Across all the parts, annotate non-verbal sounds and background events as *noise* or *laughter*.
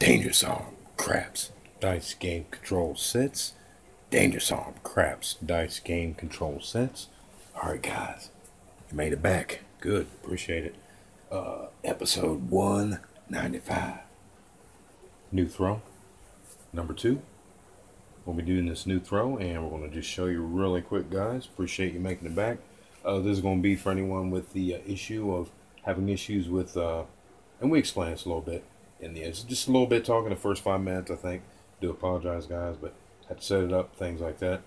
Dangerous Arm Craps Dice Game Control Sets. Dangerous Arm Craps Dice Game Control Sets. Alright, guys. You made it back. Good. Appreciate it. Uh, episode 195. New throw. Number two. We'll be doing this new throw, and we're going to just show you really quick, guys. Appreciate you making it back. Uh, this is going to be for anyone with the uh, issue of having issues with, uh, and we explain this a little bit in the end. Just a little bit talking the first five minutes, I think. Do apologize, guys, but had to set it up, things like that.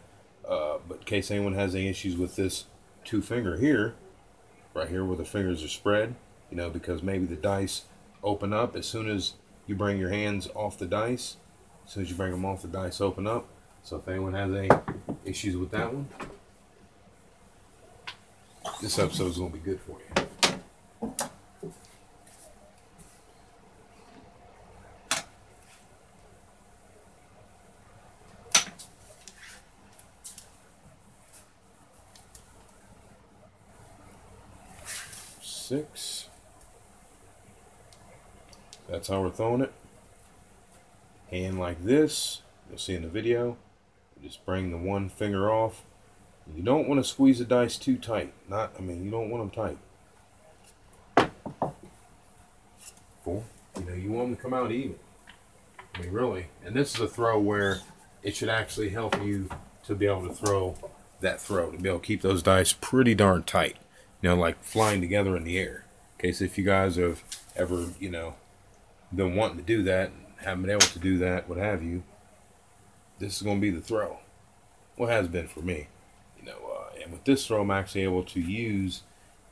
Uh, but in case anyone has any issues with this two finger here, right here where the fingers are spread, you know, because maybe the dice open up as soon as you bring your hands off the dice. As soon as you bring them off, the dice open up. So if anyone has any issues with that one, this episode is going to be good for you. Six. That's how we're throwing it. Hand like this. You'll see in the video. Just bring the one finger off. You don't want to squeeze the dice too tight. Not, I mean, you don't want them tight. Four. You know, you want them to come out even. I mean, really. And this is a throw where it should actually help you to be able to throw that throw, to be able to keep those dice pretty darn tight. You know, like flying together in the air. Okay, so if you guys have ever, you know, been wanting to do that, haven't been able to do that, what have you, this is going to be the throw. Well, has been for me. You know, uh, and with this throw, I'm actually able to use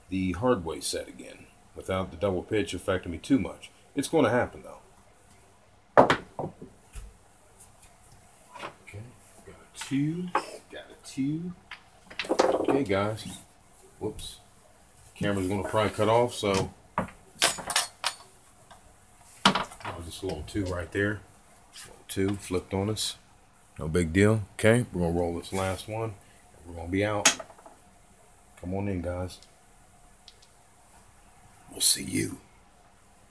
the hardway set again without the double pitch affecting me too much. It's going to happen though. Okay, got a two, got a two. Okay, guys. Whoops. Camera's going to probably cut off, so oh, just a little two right there. Two flipped on us. No big deal. Okay, we're gonna roll this last one. We're gonna be out. Come on in, guys. We'll see you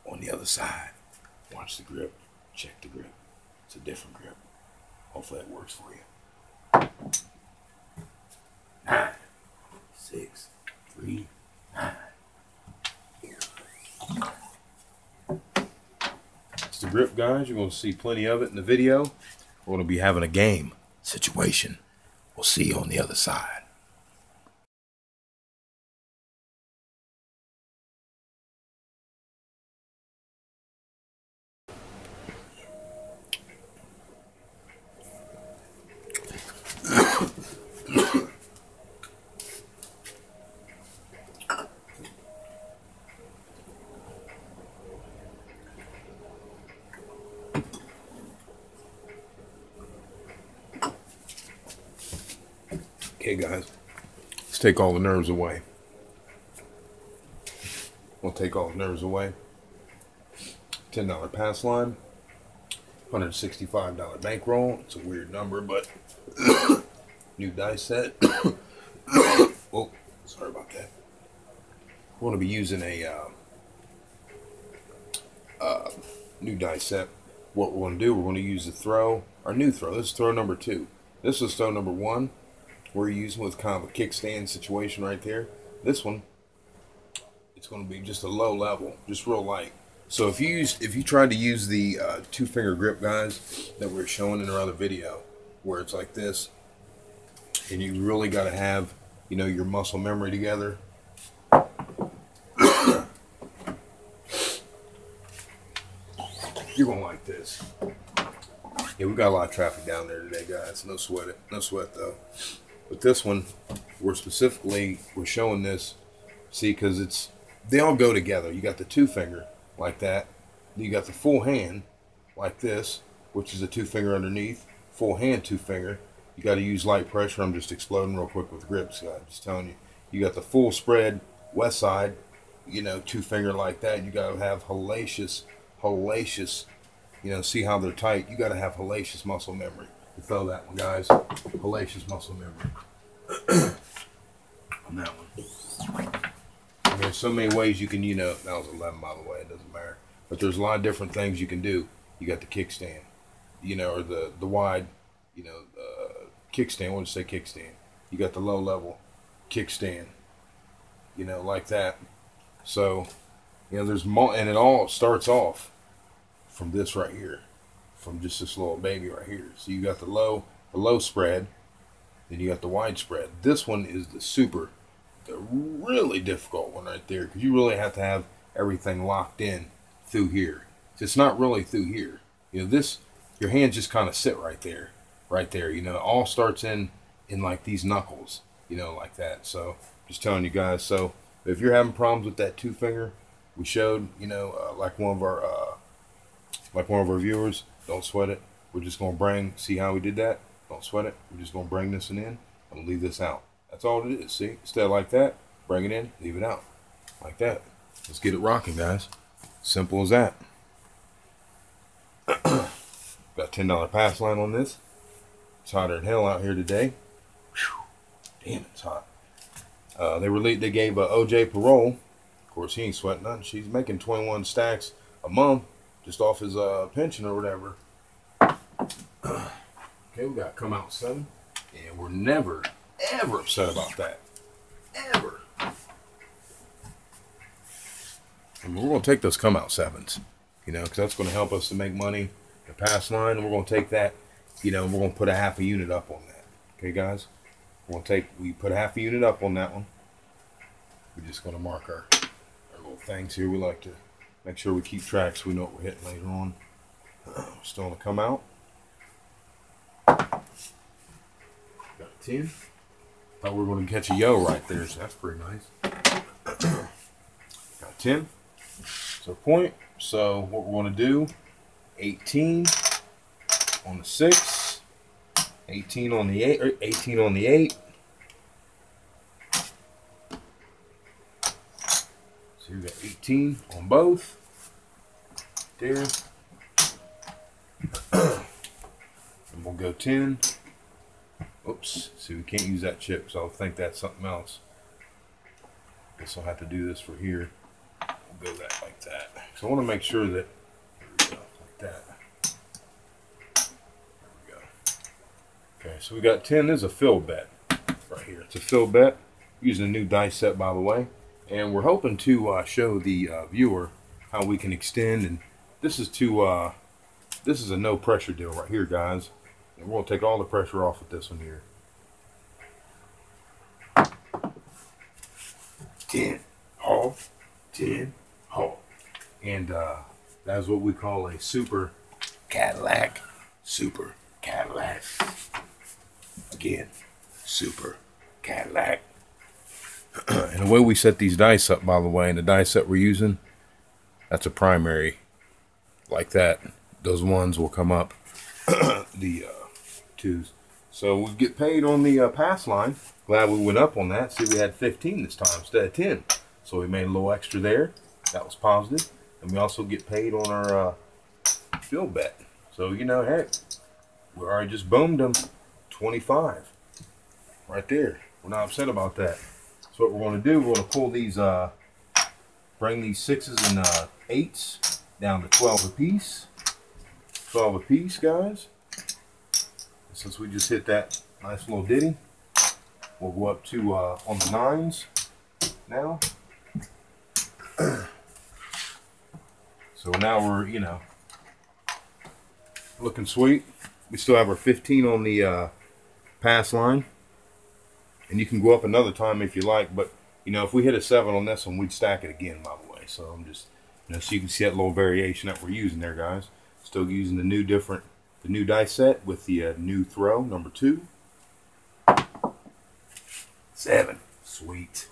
on the other side. Watch the grip. Check the grip. It's a different grip. Hopefully that works for you. Nine, six, three, nine. It's the grip, guys. You're going to see plenty of it in the video. We're going to be having a game situation. We'll see you on the other side. Okay, guys, let's take all the nerves away. We'll take all the nerves away. $10 pass line, $165 bankroll. It's a weird number, but *coughs* new dice set. *coughs* oh, sorry about that. We're going to be using a uh, uh, new dice set. What we're going to do, we're going to use the throw, our new throw. This is throw number two. This is throw number one we're using with kind of a kickstand situation right there. This one, it's going to be just a low level, just real light. So if you used, if you tried to use the uh, two finger grip guys that we are showing in our other video, where it's like this, and you really got to have, you know, your muscle memory together. You're gonna like this. Yeah, we got a lot of traffic down there today, guys. No sweat. No sweat though. But this one, we're specifically we're showing this, see, because it's they all go together. You got the two finger like that. You got the full hand like this, which is a two finger underneath. Full hand two finger. You got to use light pressure. I'm just exploding real quick with grips. I'm just telling you. You got the full spread west side. You know, two finger like that. You got to have hellacious, hellacious. You know, see how they're tight. You got to have hellacious muscle memory throw that one, guys. Hellacious muscle memory *clears throat* on that one. There's so many ways you can, you know, that was 11 by the way, it doesn't matter. But there's a lot of different things you can do you got the kickstand, you know, or the the wide, you know, uh, kickstand. What did say kickstand? You got the low level kickstand, you know, like that. So, you know, there's more, and it all starts off from this right here, from just this little baby right here. So you got the low, the low spread, then you got the wide spread. This one is the super, the really difficult one right there because you really have to have everything locked in through here. It's not really through here. You know, this your hands just kind of sit right there, right there. You know, it all starts in in like these knuckles. You know, like that. So just telling you guys. So if you're having problems with that two finger, we showed. You know, uh, like one of our uh, like one of our viewers. Don't sweat it. We're just gonna bring. See how we did that? Don't sweat it. We're just gonna bring this in and leave this out. That's all it is. See, instead like that, bring it in, leave it out, like that. Let's get it rocking, guys. Simple as that. *clears throat* Got ten dollar pass line on this. It's hotter than hell out here today. Whew. Damn, it's hot. Uh, they released. They gave uh, OJ parole. Of course, he ain't sweating nothing. She's making 21 stacks a month just off his uh, pension or whatever. okay, we got come out seven, and we're never ever upset about that. Ever. And we're going to take those come out sevens, you know, because that's to help us to make money. The pass line, and we're to take that, you know, and we're to put a half a unit up on that. Okay, guys? We're to take, we put a half a unit up on that one. We're just to mark our, our little things here. We like to make sure we keep track so we know what we're hitting later on. *clears throat* Still to come out. Got a 10. Thought we were going to catch a yo right there, so that's pretty nice. *clears throat* Got 10. So point. So what we're going to do, 18 on the 6, 18 on the 8, 18 on the 8. So we got 18 on both. There. *clears throat* and we'll go 10. Oops. See, we can't use that chip, so I'll think that's something else. Guess I'll have to do this for here. We'll go that like that. So I want to make sure that, go, like that. There we go. Okay, so we got 10. This is a field bet right here. It's a field bet. Using a new dice set, by the way. And we're hoping to uh, show the uh, viewer how we can extend. And this is to, uh, this is a no pressure deal right here, guys. And we're going to take all the pressure off with this one here. 10, haul, 10, haul. And uh, that's what we call a super Cadillac. Super Cadillac. Again, super Cadillac. *clears throat* and the way we set these dice up, by the way, and the dice that we're using, that's a primary. Like that, those ones will come up. *clears throat* the uh, twos. So we get paid on the uh, pass line. Glad we went up on that. See, we had 15 this time instead of 10. So we made a little extra there. That was positive. And we also get paid on our uh, field bet. So, you know, heck, we already just boomed them 25 right there. We're not upset about that. So what we're going to do, we're going to pull these, uh, bring these sixes and uh, eights down to 12 apiece. 12 apiece, guys. Since we just hit that nice little ditty, we'll go up to uh, on the nines now. *clears throat* so now we're, you know, looking sweet. We still have our 15 on the uh, pass line. And you can go up another time if you like, but you know, if we hit a seven on this one, we'd stack it again, by the way. So I'm just, you know, so you can see that little variation that we're using there, guys. Still using the new different, the new dice set with the uh, new throw, number two. Seven. Sweet.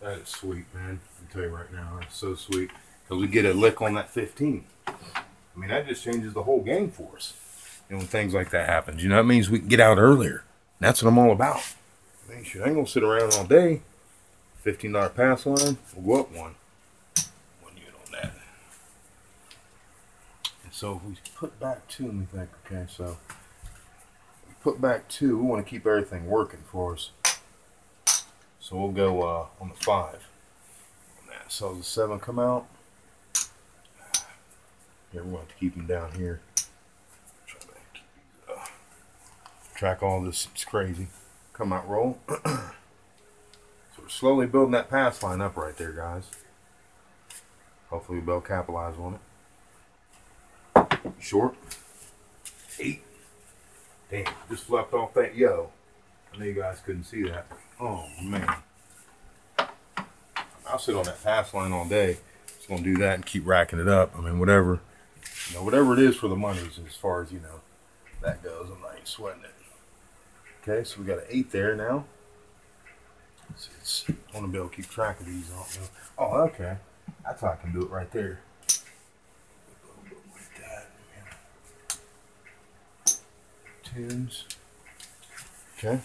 That is sweet, man. I tell you right now, that's so sweet. Because we get a lick on that 15. I mean, that just changes the whole game for us. And when things like that happens, you know, that means we can get out earlier. That's what I'm all about. I mean, shit, I ain't gonna sit around all day. $15 pass line, we'll go up one. One unit on that. And so if we put back two, let me think, okay, so we put back two, we want to keep everything working for us. So we'll go uh, on the five. On that. So the seven come out. Yeah, we're want to keep them down here. Try to keep, uh, track all this. It's crazy. Come out, roll. *clears throat* so we're slowly building that pass line up right there, guys. Hopefully we'll capitalize on it. Short. Eight. Damn, just fluffed off that yo. I know you guys couldn't see that. Oh, man. I'll sit on that pass line all day. Just gonna do that and keep racking it up. I mean, whatever, you know, whatever it is for the monies as far as you know that goes. I'm not even sweating it. Okay, so we got an eight there now. It's, I want to be able to keep track of these. Oh, okay. That's how I can do it right there. Like that. Tens. Okay.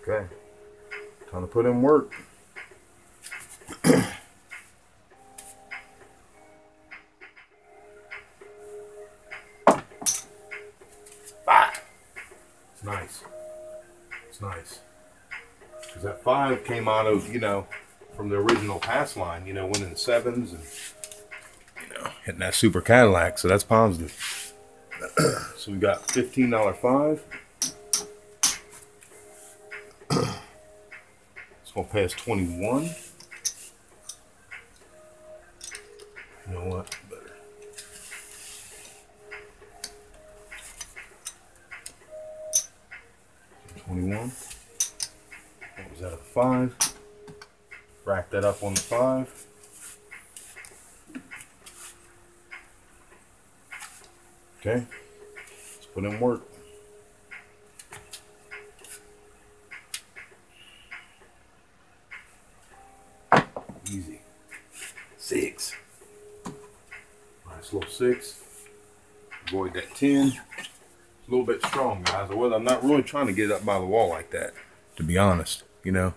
Okay. Time to put in work. Five came out of, you know, from the original pass line, you know, winning the sevens and, you know, hitting that super Cadillac. So that's positive. *clears throat* so we got $15 five. It's gonna pass 21. You know what? Better. That? A five. Rack that up on the five. Okay. Let's put in work. Easy. Six. Nice little six. Avoid that 10. It's a little bit strong, guys. Well, I'm not really trying to get it up by the wall like that, to be honest. You know?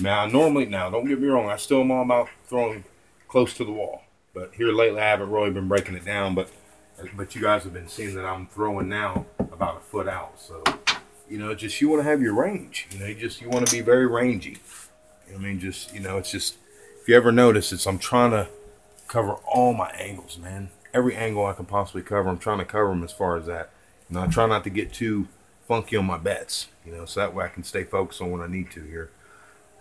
Now, normally, now, don't get me wrong, I still am all about throwing close to the wall. But here lately, I haven't really been breaking it down. But but you guys have been seeing that I'm throwing now about a foot out. So, you know, just you want to have your range. You know, you just you want to be very rangy. I mean, just you know, it's just if you ever notice, it's I'm trying to cover all my angles, man. Every angle I can possibly cover, I'm trying to cover them as far as that. You know, I try not to get too funky on my bets, you know, so that way I can stay focused on what I need to here.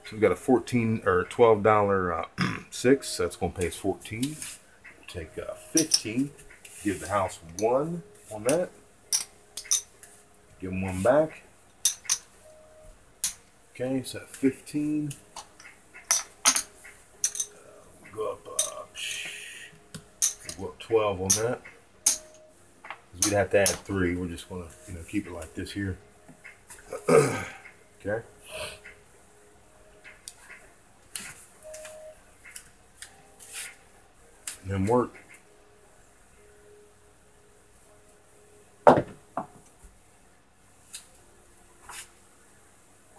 So we've got a 14 or 12 dollar uh, *clears throat* six. That's going to pay us 14. We'll take uh, 15. Give the house one on that. Give them one back. Okay, so 15. go up, uh, we'll go up 12 on that. Because we'd have to add three. We're just going to, you know, keep it like this here. *clears throat* okay. Then work. Of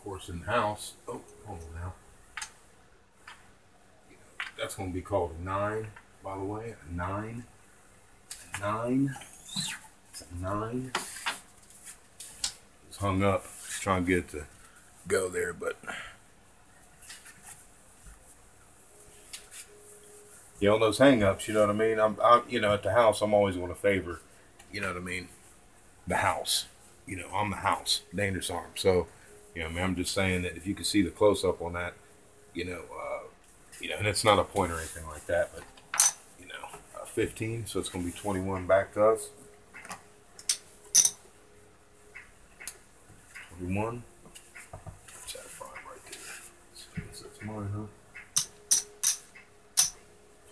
course, in the house. Oh, hold on now that's going to be called a nine, by the way. A nine. A nine. A nine. It's hung up. Just trying to get it to go there, but. You know, those hang ups, you know what I mean? I'm, I'm, you know, at the house, I'm always going to favor, you know what I mean? The house. You know, I'm the house. Dangerous arm. So, you know, I mean, I'm just saying that if you can see the close up on that, you know, uh, you know, and it's not a point or anything like that, but you know, uh, 15, so it's going to be 21 back to us. 21. That's that five right there. That's, that's mine, huh?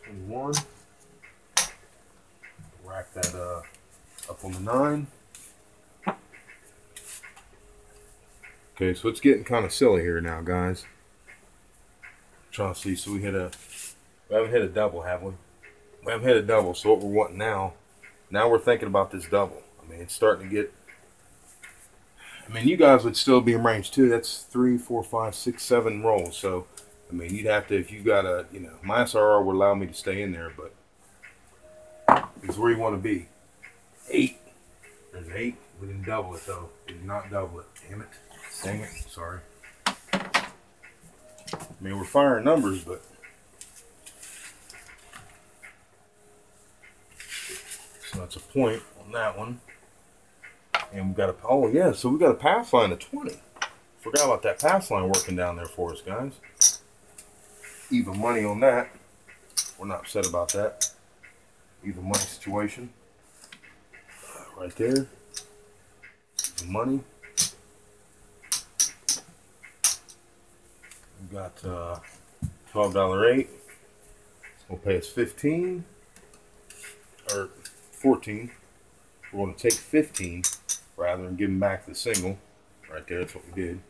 21. Rack that uh, up on the nine. Okay, so it's getting kind of silly here now, guys trying to see. So we hit a, we haven't hit a double, have we? We haven't hit a double. So what we're wanting now, now we're thinking about this double. I mean, it's starting to get. I mean, you guys would still be in range too. That's three, four, five, six, seven rolls. So, I mean, you'd have to if you got a, you know, my SRR would allow me to stay in there, but it's where you want to be. Eight. There's eight. We didn't double it though. We did not double it. Damn it. Dang it. Sorry. I mean, we're firing numbers, but so that's a point on that one. And we got a oh yeah, so we got a pass line of twenty. Forgot about that pass line working down there for us, guys. Even money on that. We're not upset about that. Even money situation. Right there. Even money. We got uh, twelve dollar eight. Will pay us fifteen or fourteen. We're going to take fifteen rather than them back the single. Right there, that's what we did.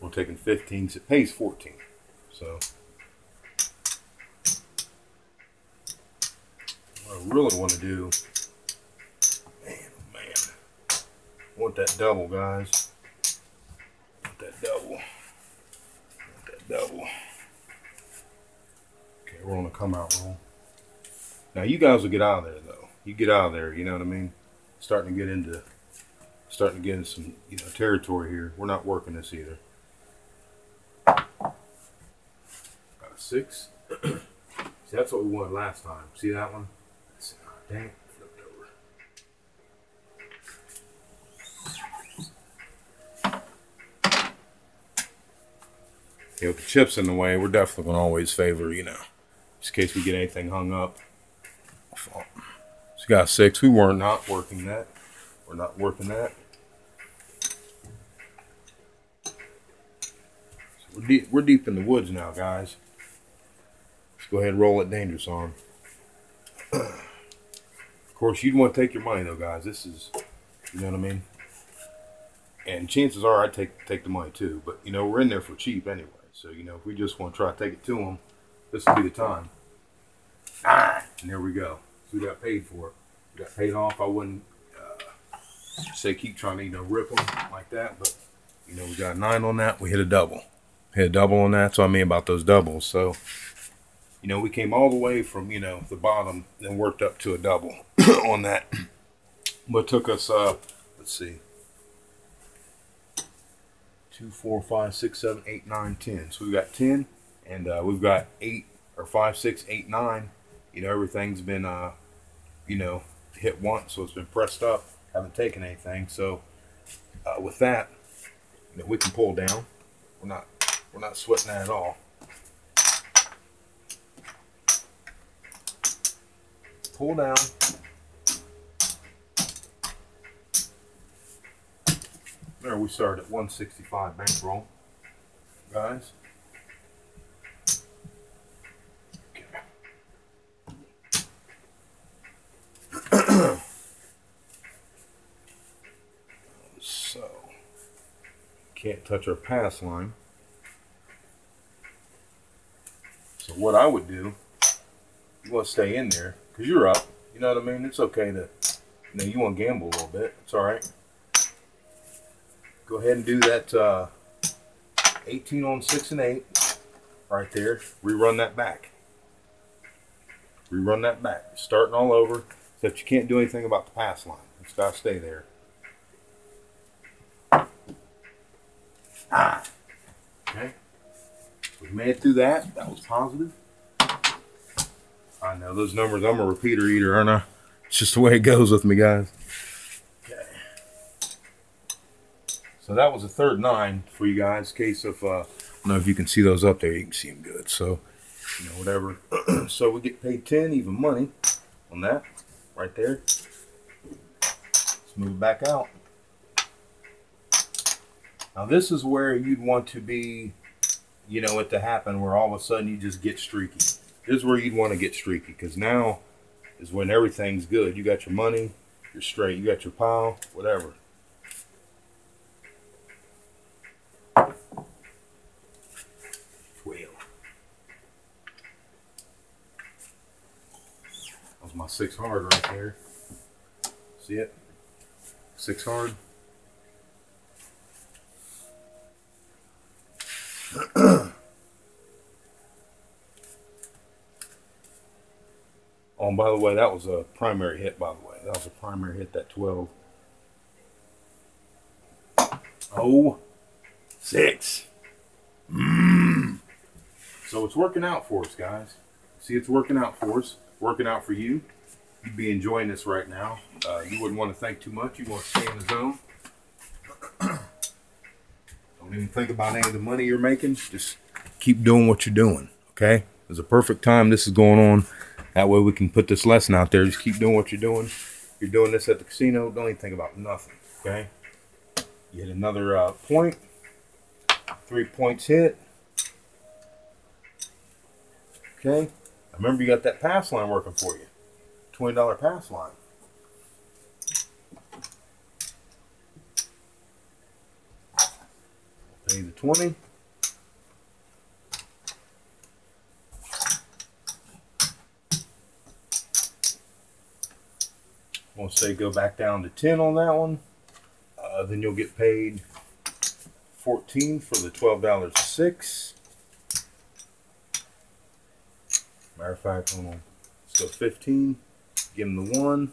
We're taking 15, so it pays 14. So, really want to do, man, man, want that double, guys. Want that double. Want that double. Okay, we're on a come out roll. Now, you guys will get out of there, though. You get out of there, you know what I mean? Starting to get into starting to get in some you know territory here. We're not working this either. Got a six. *clears throat* See, that's what we wanted last time. See that one? Dang flipped over. Yeah, with the chips in the way, we're definitely going to always favor, you know, just in case we get anything hung up. So got six. We were not working that. We're not working that. We're deep, we're deep in the woods now, guys. Let's go ahead and roll it dangerous on. Course, you'd want to take your money, though, guys. This is, you know what I mean? And chances are I'd take, take the money, too. But, you know, we're in there for cheap anyway. So, you know, if we just want to try to take it to them, this will be the time. Ah, and there we go. So we got paid for it. We got paid off. I wouldn't uh, say keep trying to, you know, rip them like that. But, you know, we got nine on that. We hit a double hit a double on that. So I mean about those doubles. So, you know, we came all the way from, you know, the bottom and worked up to a double *coughs* on that. But took us, uh, let's see, two, four, five, six, seven, eight, nine, ten. So we've got 10 and uh, we've got eight or five, six, eight, nine. You know, everything's been, uh, you know, hit once. So it's been pressed up. Haven't taken anything. So uh, with that, know, we can pull down. We're not we're not sweating that at all. Pull down. There we start at 165 bankroll, guys. *clears throat* so, can't touch our pass line. So what I would do, you want to stay in there because you're up. You know what I mean? It's okay to, you know, you want to gamble a little bit. It's all right. Go ahead and do that uh, 18 on 6 and 8 right there. Rerun that back. Rerun that back. Starting all over. So Except you can't do anything about the pass line. It's got to stay there. Ah. Okay. We made it through that. That was positive. I know those numbers. I'm a repeater eater, aren't I? It's just the way it goes with me, guys. So that was a third nine for you guys. Case of, uh, I don't know if you can see those up there. You can see them good. So, you know, whatever. *clears throat* so we get paid 10 even money on that right there. Let's move it back out. Now this is where you'd want to be you know it to happen where all of a sudden you just get streaky. This is where you'd want to get streaky because now is when everything's good. You got your money, you're straight, you got your pile, whatever. Twelve. That was my six hard right there. See it? Six hard. oh, by the way, that was a primary hit, by the way. That was a primary hit, that 12. Oh, six. Mmm. So it's working out for us, guys. See, it's working out for us. Working out for you. You'd be enjoying this right now. Uh, you wouldn't want to think too much. You want to stay in the zone. *clears throat* Don't even think about any of the money you're making. Just keep doing what you're doing. Okay? It's a perfect time this is going on. That way we can put this lesson out there. Just keep doing what you're doing. You're doing this at the casino. Don't even think about nothing. Okay? Get another uh, point. Three points hit. Okay? Remember, you got that pass line working for you. $20 pass line. Pay the 20. We'll say go back down to 10 on that one. Uh, then you'll get paid 14 for the $12 six. Matter of fact, hold on. Let's go 15. Give them the one.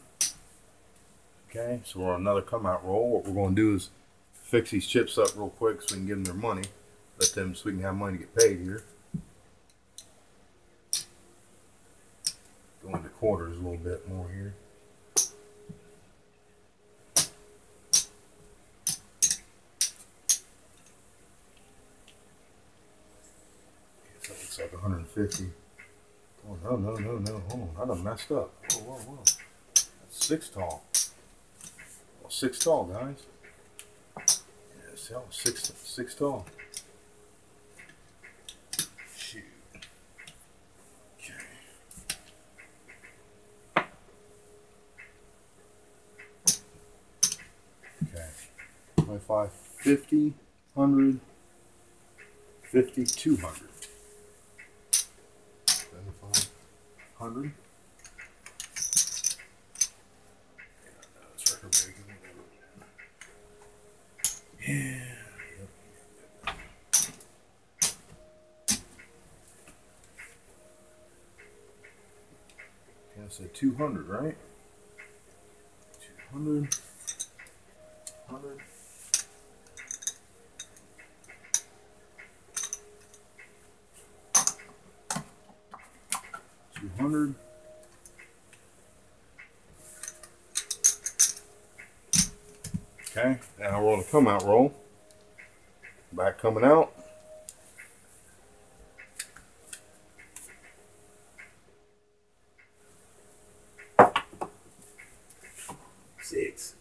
Okay, so we're on another come out roll. What we're going to do is fix these chips up real quick so we can give them their money. Let them so we can have money to get paid here. Go into quarters a little bit more here. So it's like 150. Oh, no, no, no, no. On. I done messed up. Whoa, whoa, whoa. That's six tall. Well, six tall, guys. Yes, hell, six, six tall. Shoot. Okay. Okay. 25, 50, 100, 50, 200. 100. Yeah. I said 200, right? 200. 100. Two hundred. Okay, now we're on a come out roll. Back coming out. Six.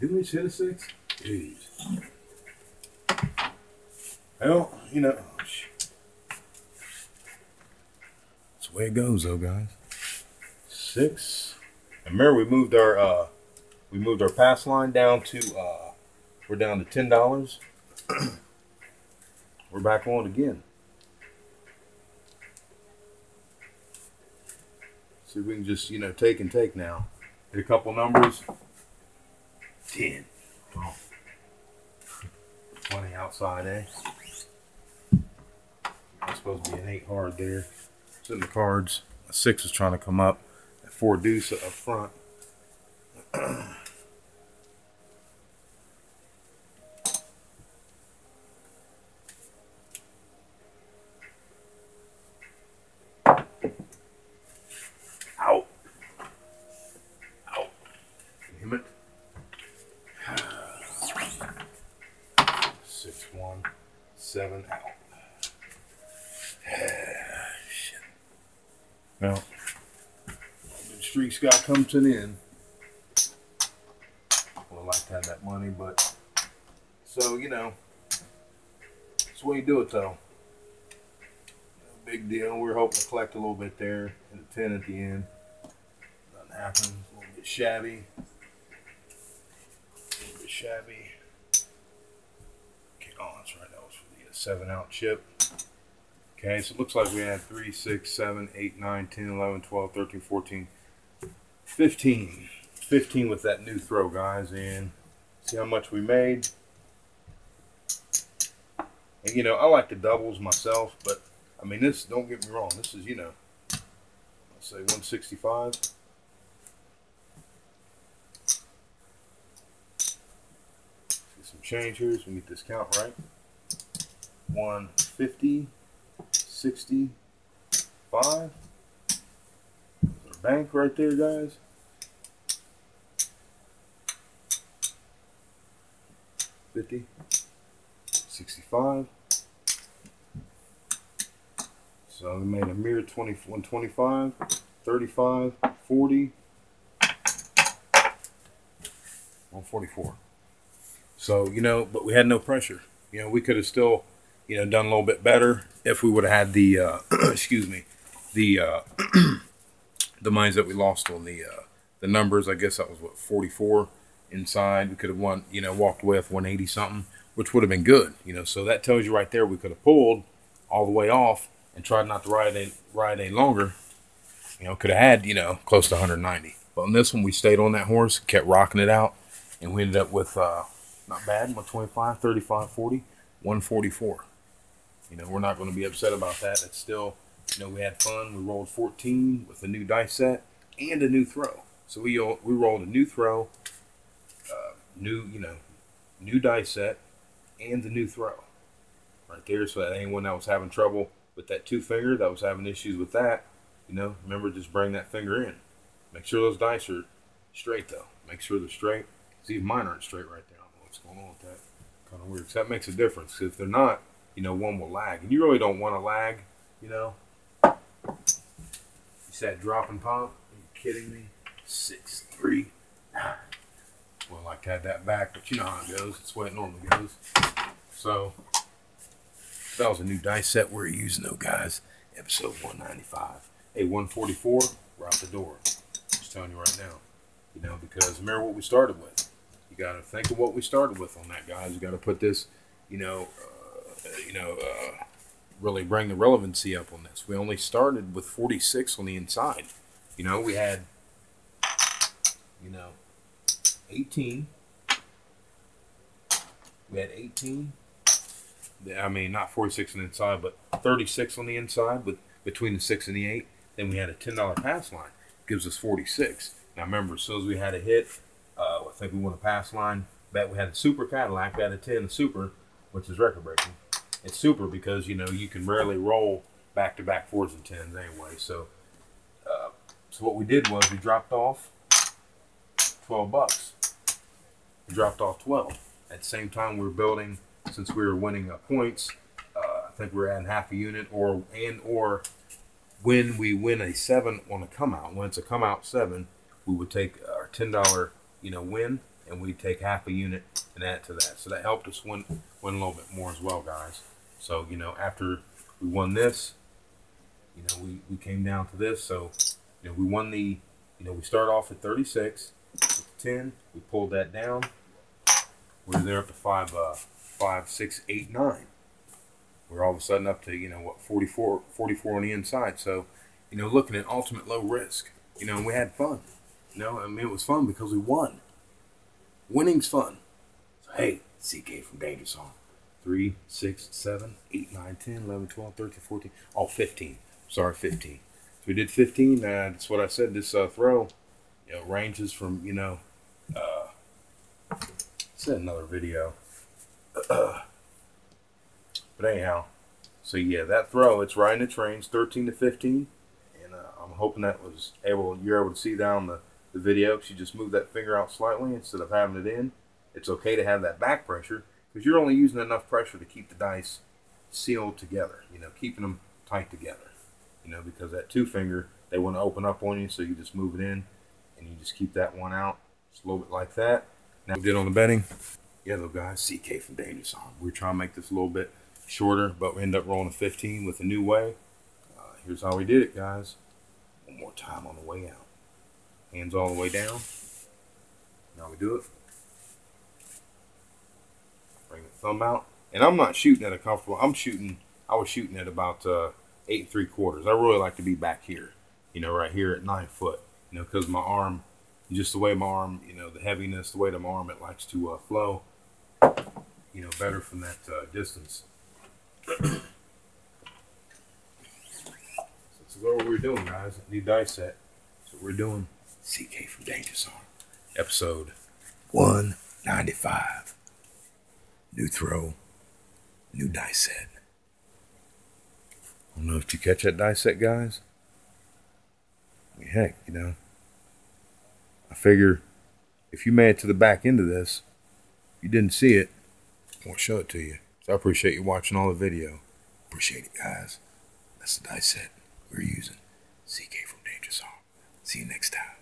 Didn't we hit a six? Jeez. Well, you know, that's the way it goes, though, guys. Six. And remember, we moved our uh, we moved our pass line down to uh, we're down to ten dollars. *clears throat* we're back on again. See if we can just you know take and take now. Hit a couple numbers. Ten. Twenty outside, eh? It's supposed to be an eight hard there. In the cards. A six is trying to come up. Four deuce up front. *clears throat* Out. Out. Damn it. Six, one, seven, out. Shit. Well, the streak's got to come to an end. Would like to have that money, but so you know, that's the way you do it, though. No big deal. We're hoping to collect a little bit there and a ten at the end. Nothing happened. A little bit shabby. A little bit shabby. Okay, oh, that's right. That was for the uh, seven out chip. Okay, so it looks like we had 3, 6, 7, 8, 9, 10, 11, 12, 13, 14, 15. 15 with that new throw, guys. And see how much we made. And, you know, I like the doubles myself, but, I mean, this, don't get me wrong, this is, you know, let's say 165. Get some change here so we get this count right. 150. 65. Our bank right there, guys. Fifty, sixty-five. So we made a mere 20, 125, 35, 40, 144. So, you know, but we had no pressure. You know, we could have still, you know, done a little bit better if we would have had the, uh, *clears throat* excuse me, the, uh, *clears throat* the mines that we lost on the, uh, the numbers. I guess that was what, 44 inside. We could have won, you know, walked away with 180 something, which would have been good, you know. So that tells you right there we could have pulled all the way off and tried not to ride a, ride any longer. You know, could have had, you know, close to 190. But on this one, we stayed on that horse, kept rocking it out, and we ended up with, uh, not bad, 125, 35, 40, 144. You know, we're not going to be upset about that. It's still, you know, we had fun. We rolled 14 with a new dice set and a new throw. So we we rolled a new throw, new, you know, new dice set, and the new throw right there. So that anyone that was having trouble with that two finger, that was having issues with that, you know, remember just bring that finger in. Make sure those dice are straight though. Make sure they're straight. See if mine aren't straight right there. I don't know what's going on with that. Kind of weird. So that makes a difference. If they're not, you know, one will lag, and you really don't want to lag. You know. You said drop and pop. Are you kidding me? Six three. Well, I like have that back, but you know how it goes. It's the way it normally goes. So that was a new dice set we're using, though, guys. Episode 195. Hey, 144, we're out the door. Just telling you right now. You know, because remember what we started with. You got to think of what we started with on that, guys. You got to put this, you know, uh, you know, uh, really bring the relevancy up on this. We only started with 46 on the inside. You know, we had, you know, 18. We had 18. I mean, not 46 on the inside, but 36 on the inside with between the 6 and the 8. Then we had a $10 pass line. Gives us 46. Now remember, as soon as we had a hit, uh, I think we won a pass line. Bet we had a super Cadillac. We had a 10 super, which is record breaking. It's super because, you know, you can rarely roll back-to-back fours and tens anyway. So, uh, so what we did was we dropped off 12 bucks. Dropped off 12. At the same time, we were building – since we were winning uh, points. Uh, I think we are adding half a unit, or and or when we win a seven on a come out, when it's a come out seven, we would take our ten dollar you know win, and we take half a unit and add to that. So that helped us win win a little bit more as well, guys. So you know after we won this, you know we we came down to this. So you know we won the you know we start off at 36 10 we pulled that down we're there up to five uh five, six, eight, nine. We're all of a sudden up to, you know, what, 44, 44 on the inside. So, you know, looking at ultimate low risk, you know, and we had fun. You know, I mean, it was fun because we won. Winning's fun. So, hey, CK from Danger Zone. 3, 6, 7, 8, 9, 10, 11, 12, 13, 14, all 15. Sorry, 15. So we did 15. Uh, that's what I said. This uh, throw, you know, ranges from, you know, said another video. *clears throat* but anyhow, so yeah, that throw, it's riding the trains, 13 to 15. And uh, I'm hoping that was able, you're able to see down the, the video. You just move that finger out slightly instead of having it in, it's okay to have that back pressure because you're only using enough pressure to keep the dice sealed together, you know, keeping them tight together. You know, because that two finger, they want to open up on you, so you just move it in and you just keep that one out. Just a little bit like that. We did on the bedding. Yellow guys, CK from Danger Zone. We're trying to make this a little bit shorter, but we end up rolling a 15 with a new way. Uh, here's how we did it, guys. One more time on the way out. Hands all the way down. Now we do it. Bring the thumb out. And I'm not shooting at a comfortable, I'm shooting, I was shooting at about uh, eight and three quarters. I really like to be back here, you know, right here at nine foot, you know, because my arm, just the way my arm, you know, the heaviness, the way my arm, it likes to uh, flow you know, better from that uh, distance. *clears throat* so this is what we're doing, guys. New dice set. So we're doing CK from Danger Zone. Episode 195. New throw, new dice set. I don't know if you catch that die set, guys. I mean, heck, you know. I figure if you made it to the back end of this, you didn't see it, I won't show it to you. So I appreciate you watching all the video. Appreciate it, guys. That's the die set we're using. CK from Danger Zone. See you next time.